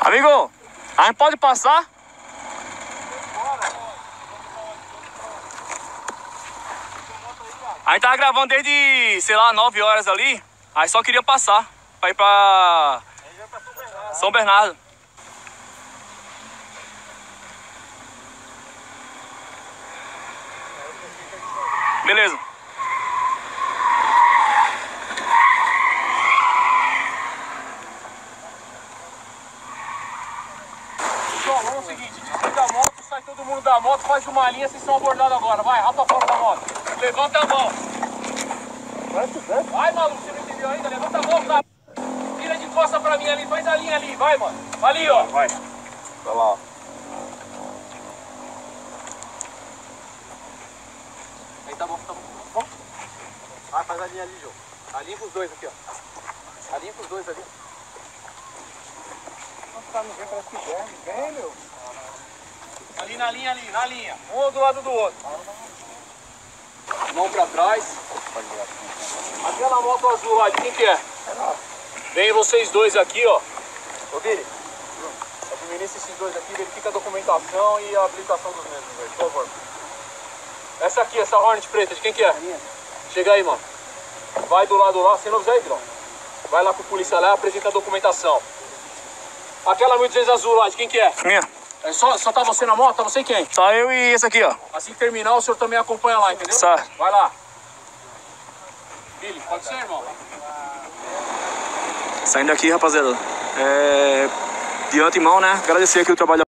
Amigo, a gente pode passar? A gente tava gravando desde, sei lá, 9 horas ali. Aí só queria passar pra ir pra São Bernardo. Beleza. Pessoal, vamos seguinte, desliga a moto, sai todo mundo da moto, faz uma linha, vocês são abordados agora. Vai, rapa fora da moto. Levanta a mão. Vai, maluco, você não entendeu ainda? Levanta a mão, cara. Vira de costa pra mim ali, faz a linha ali, vai, mano. Ali, ó. Vai. Vai lá, ó. Aí tá bom, tá bom. Bom. Vai, faz a linha ali, Jô. A linha pros dois aqui, ó. A linha pros dois ali. Tá, não parece que dorme. Vem, meu. Ali na linha ali, na linha. Um do lado do outro. Mão pra trás. Aquela moto azul lá, de quem que é? Vem vocês dois aqui, ó. Ô, Vini. Administra esses dois aqui, verifica a documentação e a habilitação dos mesmos, por favor. Essa aqui, essa Hornet preta, de quem que é? Chega aí, mano. Vai do lado lá, sem novidade aí, Vilão. Vai lá pro polícia lá e apresenta a documentação. Aquela 1.200 azul lá, de quem que é? Minha. É só, só tá você na moto? Tá você e quem? Só eu e esse aqui, ó. Assim que terminar, o senhor também acompanha lá, entendeu? Certo. Vai lá. Billy, pode ser, irmão? Saindo aqui, rapaziada. É... De antemão, né? Agradecer aqui o trabalho